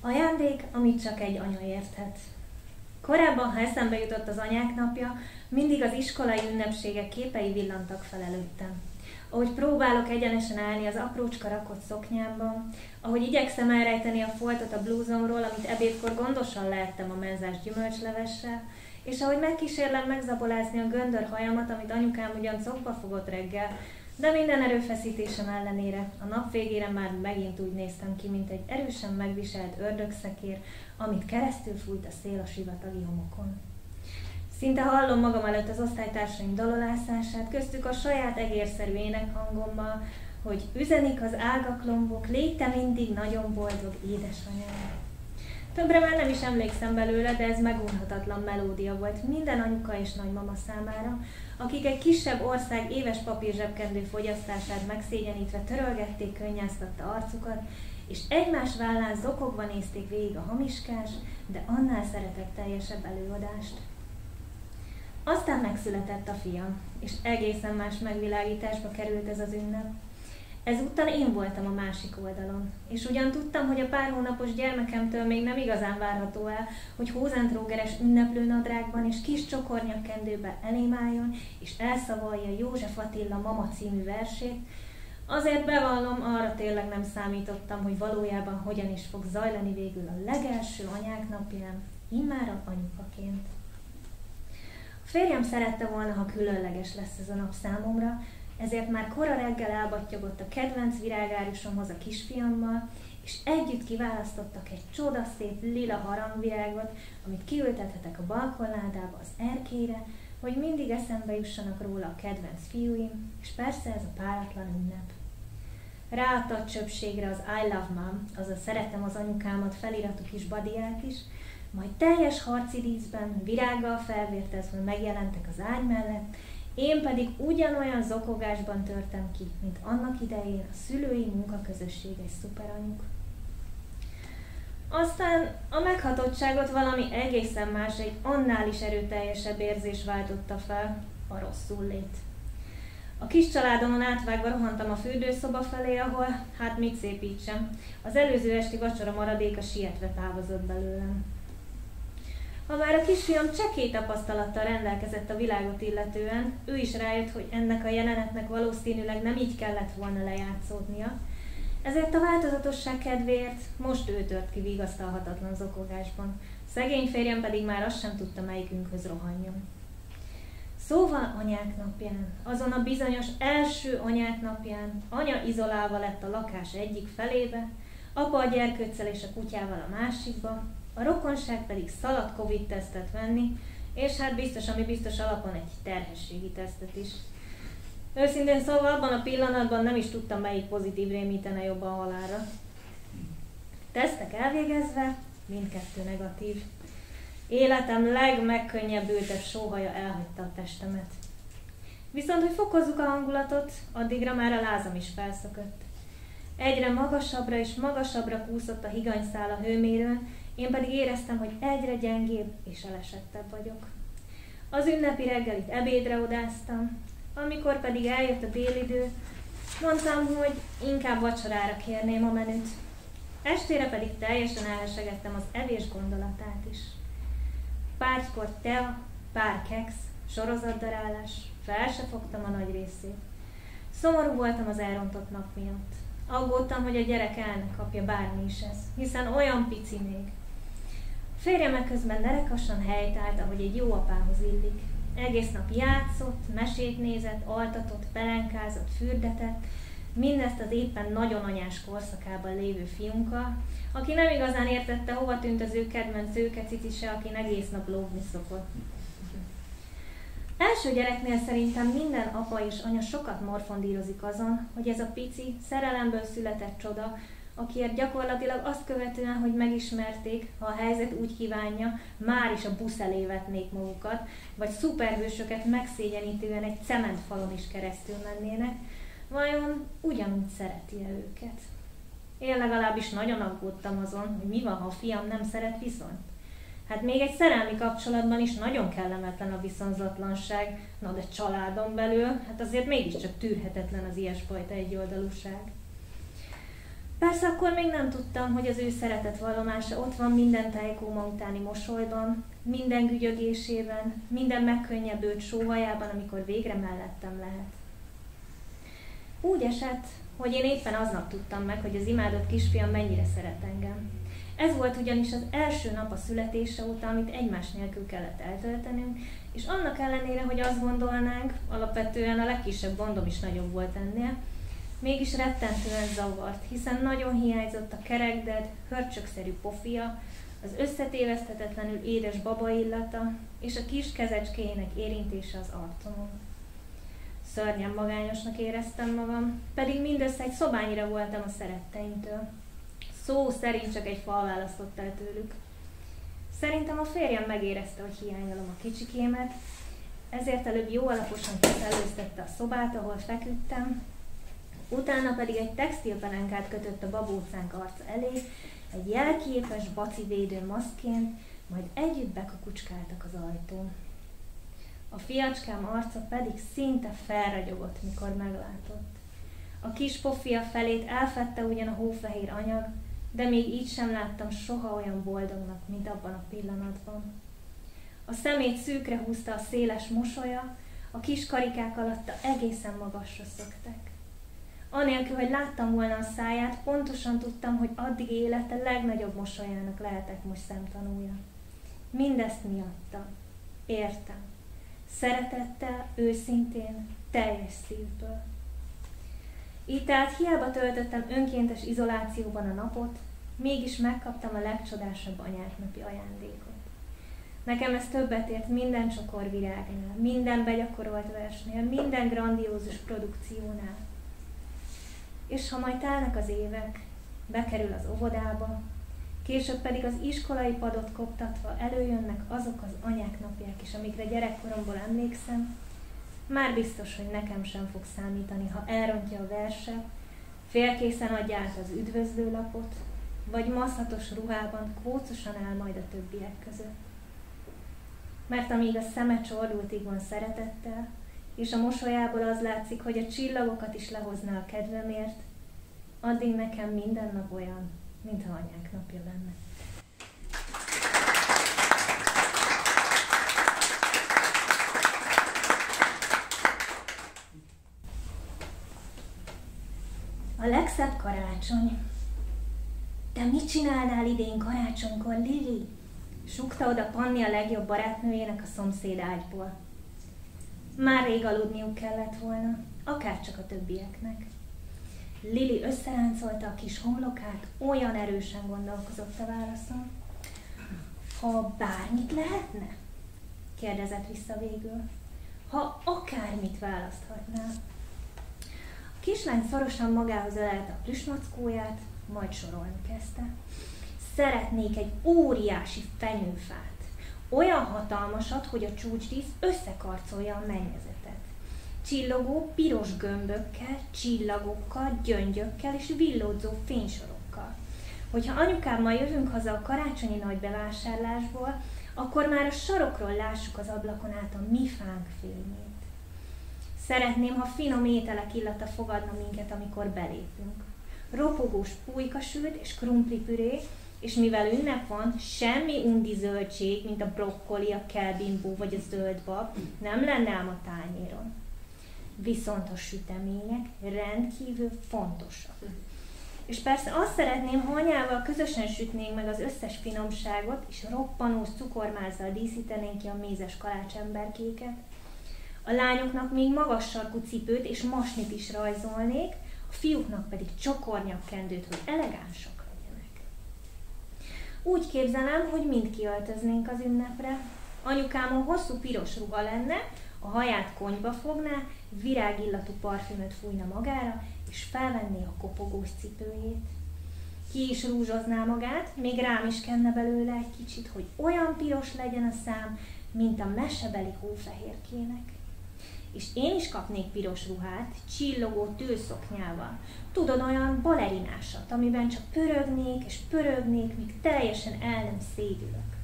Ajándék, amit csak egy anya érthet. Korábban, ha eszembe jutott az anyák napja, mindig az iskolai ünnepségek képei villantak fel előttem. Ahogy próbálok egyenesen állni az aprócska rakott szoknyámban, ahogy igyekszem elrejteni a foltot a blúzomról, amit ebédkor gondosan leettem a menzás gyümölcslevessel, és ahogy megkísérlem megzabolázni a göndör hajamat, amit anyukám ugyan szokva fogott reggel, de minden erőfeszítésem ellenére a nap végére már megint úgy néztem ki, mint egy erősen megviselt ördögszekér, amit keresztül fújt a szél a sivatagi homokon. Szinte hallom magam előtt az osztálytársaim dalolászását, köztük a saját egérszerű énekhangommal, hogy üzenik az ágaklombok, légy te mindig nagyon boldog édesanyám. Többre már nem is emlékszem belőle, de ez megunhatatlan melódia volt minden anyuka és nagymama számára, akik egy kisebb ország éves papírzsebkendő fogyasztását megszégyenítve törölgették könnyáztatta arcukat, és egymás vállán zokogva nézték végig a hamiskás, de annál szeretetteljesebb előadást. Aztán megszületett a fiam, és egészen más megvilágításba került ez az ünnep. Ezúttal én voltam a másik oldalon, és ugyan tudtam, hogy a pár hónapos gyermekemtől még nem igazán várható el, hogy hózentrógeres ünneplőnadrágban és kis csokornyakkendőben elém álljon, és elszavalja József Attila Mama című versét, azért bevallom, arra tényleg nem számítottam, hogy valójában hogyan is fog zajlani végül a legelső anyák napján, immáron anyukaként. A férjem szerette volna, ha különleges lesz ez a nap számomra, ezért már kora reggel elbattyogott a kedvenc virágárusomhoz a kisfiammal, és együtt kiválasztottak egy csodaszép lila harangvirágot, amit kiültethetek a balkonládába az erkére, hogy mindig eszembe jussanak róla a kedvenc fiúim, és persze ez a páratlan ünnep. Ráadta a csöpségre az I love mom, azaz szeretem az anyukámat feliratú kis badiát is, majd teljes harci díszben, virággal felvértezve megjelentek az ágy mellett, én pedig ugyanolyan zokogásban törtem ki, mint annak idején a szülői munkaközösség egy szuperanyuk. Aztán a meghatottságot valami egészen más, egy annál is erőteljesebb érzés váltotta fel, a rosszul lét. A kis családomon átvágva rohantam a fürdőszoba felé, ahol, hát mit szépítsem, az előző esti vacsora maradéka sietve távozott belőlem. Ha már a kisfiam csekély tapasztalattal rendelkezett a világot illetően, ő is rájött, hogy ennek a jelenetnek valószínűleg nem így kellett volna lejátszódnia, ezért a változatosság kedvéért most ő tört ki vigasztalhatatlan zokogásban, szegény férjem pedig már azt sem tudta, melyikünkhöz rohanjon. Szóval anyák napján, azon a bizonyos első anyák napján, anya izolálva lett a lakás egyik felébe, apa a gyerkőccel és a kutyával a másikba, a rokonság pedig szaladt Covid-tesztet venni, és hát biztos, ami biztos alapon egy terhességi tesztet is. Őszintén szóval abban a pillanatban nem is tudtam, melyik pozitív rémítene jobban halára. Tesztek elvégezve, mindkettő negatív. Életem legmegkönnyebbültebb sóhaja elhagyta a testemet. Viszont, hogy fokozzuk a hangulatot, addigra már a lázam is felszökött. Egyre magasabbra és magasabbra kúszott a higanyszál a hőmérőn, én pedig éreztem, hogy egyre gyengébb és elesettebb vagyok. Az ünnepi reggelit ebédre odáztam, amikor pedig eljött a délidő, mondtam, hogy inkább vacsorára kérném a menüt. Estére pedig teljesen elhesegettem az evés gondolatát is. Pártkor tea, pár keksz, sorozatdarálás, fel se fogtam a nagy részét. Szomorú voltam az elrontott nap miatt. Aggódtam, hogy a gyerek el ne kapja bármi is ez, hiszen olyan pici még. Férjem közben derekasan helytált, ahogy egy jó apához illik. Egész nap játszott, mesét nézett, altatott, pelenkázott, fürdetett, mindezt az éppen nagyon anyás korszakában lévő fiunkkal, aki nem igazán értette, hova tűnt az ő kedvenc őkecicise, aki egész nap lógni szokott. Első gyereknél szerintem minden apa és anya sokat morfondírozik azon, hogy ez a pici, szerelemből született csoda akiért gyakorlatilag azt követően, hogy megismerték, ha a helyzet úgy kívánja, már is a busz elé vetnék magukat, vagy szuperhősöket megszégyenítően egy cementfalon is keresztül mennének, vajon ugyanúgy szereti-e őket? Én legalábbis nagyon aggódtam azon, hogy mi van, ha a fiam nem szeret viszonyt. Hát még egy szerelmi kapcsolatban is nagyon kellemetlen a viszonzatlanság, na de családon belül, hát azért mégiscsak tűrhetetlen az ilyesfajta egyoldalúság. Persze akkor még nem tudtam, hogy az ő szeretet vallomása ott van minden tájkóma utáni mosolyban, minden gügyögésében, minden megkönnyebbült sóhajában, amikor végre mellettem lehet. Úgy esett, hogy én éppen aznap tudtam meg, hogy az imádott kisfiam mennyire szeret engem. Ez volt ugyanis az első nap a születése óta, amit egymás nélkül kellett eltöltenünk, és annak ellenére, hogy azt gondolnánk, alapvetően a legkisebb gondom is nagyobb volt ennél, mégis rettentően zavart, hiszen nagyon hiányzott a kerekded, hörcsökszerű pofia, az összetéveszthetetlenül édes baba illata és a kis kezecskéjének érintése az arcomon. Szörnyen magányosnak éreztem magam, pedig mindössze egy szobányira voltam a szeretteimtől. Szó szerint csak egy fal választott el tőlük. Szerintem a férjem megérezte, hogy hiányolom a kicsikémet, ezért előbb jó alaposan kiszellőztette a szobát, ahol feküdtem, utána pedig egy textilpelenkát kötött a babócánk arca elé, egy jelképes baci védő maszként, majd együtt bekakucskáltak az ajtón. A fiacskám arca pedig szinte felragyogott, mikor meglátott. A kis pofia felét elfette ugyan a hófehér anyag, de még így sem láttam soha olyan boldognak, mint abban a pillanatban. A szemét szűkre húzta a széles mosolya, a kis karikák alatta egészen magasra szöktek. Anélkül, hogy láttam volna a száját, pontosan tudtam, hogy addig élete legnagyobb mosolyának lehetek most szemtanúja. Mindezt miatta. Értem. Szeretettel, őszintén, teljes szívből. Így tehát hiába töltöttem önkéntes izolációban a napot, mégis megkaptam a legcsodásabb anyáknapi ajándékot. Nekem ez többet ért minden csokorvirágnál, minden begyakorolt versnél, minden grandiózus produkciónál. És ha majd telnek az évek, bekerül az óvodába, később pedig az iskolai padot koptatva előjönnek azok az anyák napják is, amikre gyerekkoromból emlékszem, már biztos, hogy nekem sem fog számítani, ha elrontja a verset, félkészen adja át az üdvözlőlapot, vagy maszhatos ruhában kócosan áll majd a többiek között. Mert amíg a szeme csordultig van szeretettel, és a mosolyából az látszik, hogy a csillagokat is lehozná a kedvemért, addig nekem minden nap olyan, mintha anyák napja lenne. A legszebb karácsony. Te mit csinálnál idén karácsonykor, Lili? Sukta oda Panni a legjobb barátnőjének a szomszéd ágyból. Már rég aludniuk kellett volna, akár csak a többieknek. Lili összeráncolta a kis homlokát, olyan erősen gondolkozott a válaszon. Ha bármit lehetne? kérdezett vissza végül. Ha akármit választhatnál. A kislány szorosan magához ölelte a plüsmackóját, majd sorolni kezdte. Szeretnék egy óriási fenyőfát. Olyan hatalmasat, hogy a csúcsdísz összekarcolja a mennyezetet. Csillogó piros gömbökkel, csillagokkal, gyöngyökkel és villódzó fénysorokkal. Hogyha anyukámmal jövünk haza a karácsonyi nagy bevásárlásból, akkor már a sarokról lássuk az ablakon át a mi fánk fényét. Szeretném, ha finom ételek illata fogadna minket, amikor belépünk ropogós pulykasült és krumplipüré, és mivel ünnep van, semmi undi zöldség, mint a brokkoli, a kelbimbó vagy a zöldbab nem lenne ám a tányéron. Viszont a sütemények rendkívül fontosak. És persze azt szeretném, ha anyával közösen sütnénk meg az összes finomságot, és roppanós cukormázzal díszítenénk ki a mézes kalácsemberkéket. A lányoknak még magas sarkú cipőt és masnit is rajzolnék, a fiúknak pedig csokornyakkendőt, hogy elegánsak. Úgy képzelem, hogy mind kiöltöznénk az ünnepre. Anyukámon hosszú piros ruha lenne, a haját konyba fogná, virágillatú parfümöt fújna magára, és felvenné a kopogós cipőjét. Ki is rúzsozná magát, még rám is kenne belőle egy kicsit, hogy olyan piros legyen a szám, mint a mesebeli hófehérkének és én is kapnék piros ruhát, csillogó tőszoknyával. Tudod, olyan balerinásat, amiben csak pörögnék és pörögnék, míg teljesen el nem szédülök.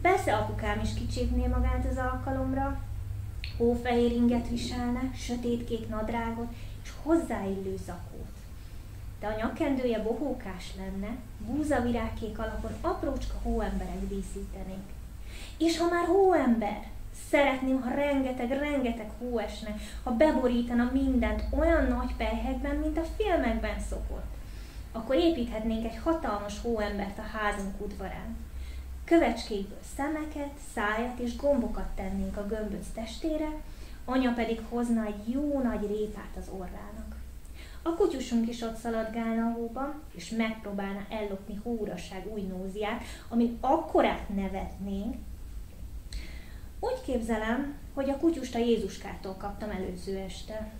Persze apukám is kicsépné magát az alkalomra, hófehér inget viselne, sötétkék nadrágot és hozzáillő zakót. de a nyakkendője bohókás lenne, búzavirágkék alapon aprócska hóemberek díszítenék. És ha már hóember, szeretném, ha rengeteg-rengeteg hó esne, ha beborítana mindent olyan nagy pelyhekben, mint a filmekben szokott. Akkor építhetnénk egy hatalmas hóembert a házunk udvarán. Kövecskékből szemeket, szájat és gombokat tennénk a gömböc testére, anya pedig hozna egy jó nagy répát az orrának. A kutyusunk is ott szaladgálna a hóba, és megpróbálna ellopni hóurasság új nóziát, amin akkorát nevetnénk. Úgy képzelem, hogy a kutyust a Jézuskától kaptam előző este.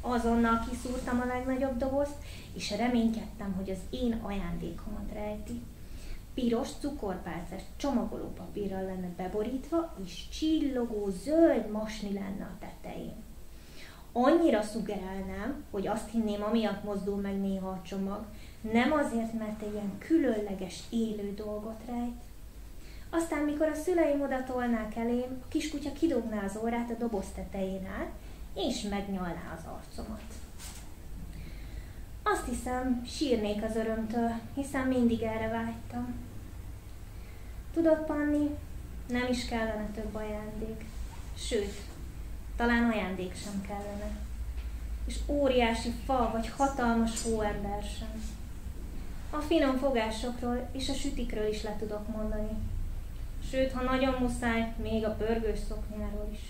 Azonnal kiszúrtam a legnagyobb dobozt, és reménykedtem, hogy az én ajándékomat rejti piros cukorpálcás csomagolópapírral lenne beborítva, és csillogó zöld masni lenne a tetején. Annyira szugerálnám, hogy azt hinném, amiatt mozdul meg néha a csomag, nem azért, mert egy ilyen különleges élő dolgot rejt. Aztán, mikor a szüleim oda tolnák elém, a kiskutya kidobná az órát a doboz tetején át, és megnyalná az arcomat. Azt hiszem, sírnék az örömtől, hiszen mindig erre vágytam. Tudod, Panni, nem is kellene több ajándék. Sőt, talán ajándék sem kellene. És óriási fa vagy hatalmas hóember sem. A finom fogásokról és a sütikről is le tudok mondani. Sőt, ha nagyon muszáj, még a pörgős szoknyáról is.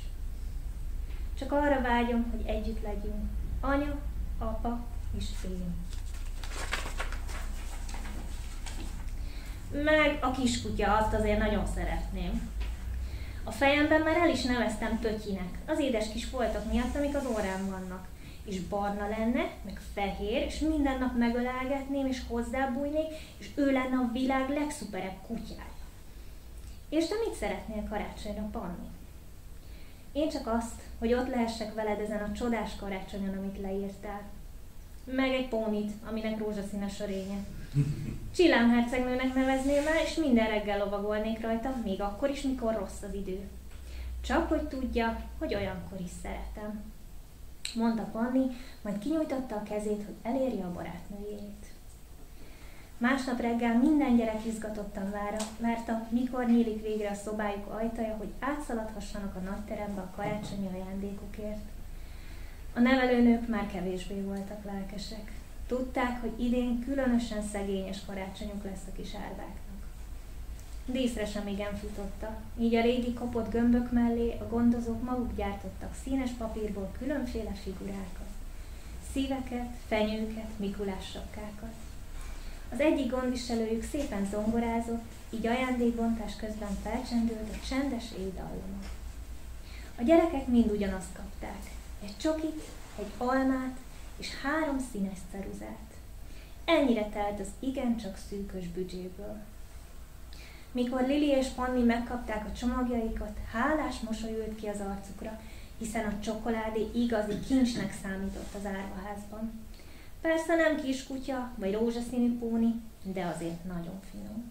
Csak arra vágyom, hogy együtt legyünk. Anya, apa és én. Meg a kiskutya, azt azért nagyon szeretném. A fejemben már el is neveztem Tötyinek, az édes kis foltok miatt, amik az órán vannak. És barna lenne, meg fehér, és minden nap megölelgetném, és hozzábújnék, és ő lenne a világ legszuperebb kutyája. És te mit szeretnél karácsonyra, Panni? Én csak azt, hogy ott lehessek veled ezen a csodás karácsonyon, amit leírtál. Meg egy pónit, aminek rózsaszínes a rénye. Csillám hercegnőnek nevezném el, és minden reggel lovagolnék rajta, még akkor is, mikor rossz az idő. Csak hogy tudja, hogy olyankor is szeretem. Mondta Panni, majd kinyújtotta a kezét, hogy elérje a barátnőjét. Másnap reggel minden gyerek izgatottan várta, mikor nyílik végre a szobájuk ajtaja, hogy átszaladhassanak a nagyterembe a karácsonyi ajándékukért. A nevelőnők már kevésbé voltak lelkesek. Tudták, hogy idén különösen szegényes karácsonyuk lesz a kis árváknak. Díszre sem igen futotta, így a régi kopott gömbök mellé a gondozók maguk gyártottak színes papírból különféle figurákat. Szíveket, fenyőket, Mikulás sapkákat. Az egyik gondviselőjük szépen zongorázott, így ajándékbontás közben felcsendült a csendes édallama. A gyerekek mind ugyanazt kapták. Egy csokit, egy almát, és három színes ceruzát. Ennyire telt az igencsak szűkös büdzséből. Mikor Lili és Panni megkapták a csomagjaikat, hálás mosoly ült ki az arcukra, hiszen a csokoládé igazi kincsnek számított az árvaházban. Persze nem kiskutya vagy rózsaszínű póni, de azért nagyon finom.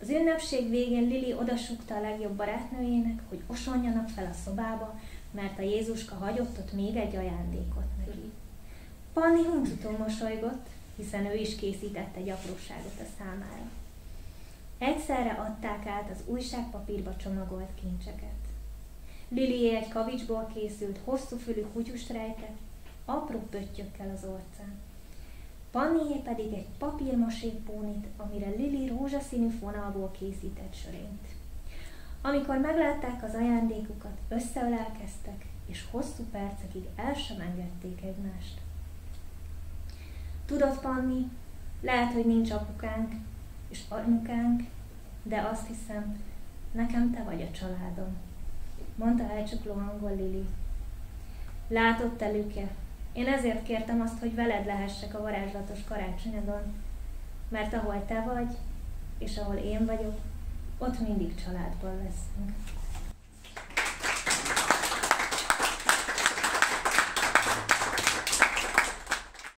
Az ünnepség végén Lili odasukta a legjobb barátnőjének, hogy osonjanak fel a szobába, mert a Jézuska hagyott ott még egy ajándékot neki. Panni huncutó mosolygott, hiszen ő is készített egy apróságot a számára. Egyszerre adták át az újságpapírba csomagolt kincseket. Lili egy kavicsból készült, hosszú fülű kutyust apró pöttyökkel az orcán. Pannié pedig egy papírmasépónit, amire Lili rózsaszínű fonalból készített sörényt. Amikor meglátták az ajándékukat, összeölelkeztek, és hosszú percekig el sem engedték egymást. Tudod, Panni, lehet, hogy nincs apukánk és anyukánk, de azt hiszem, nekem te vagy a családom, mondta elcsukló angol Lili. Látod te, Lüke, én ezért kértem azt, hogy veled lehessek a varázslatos karácsonyodon, mert ahol te vagy, és ahol én vagyok, ott mindig családban leszünk.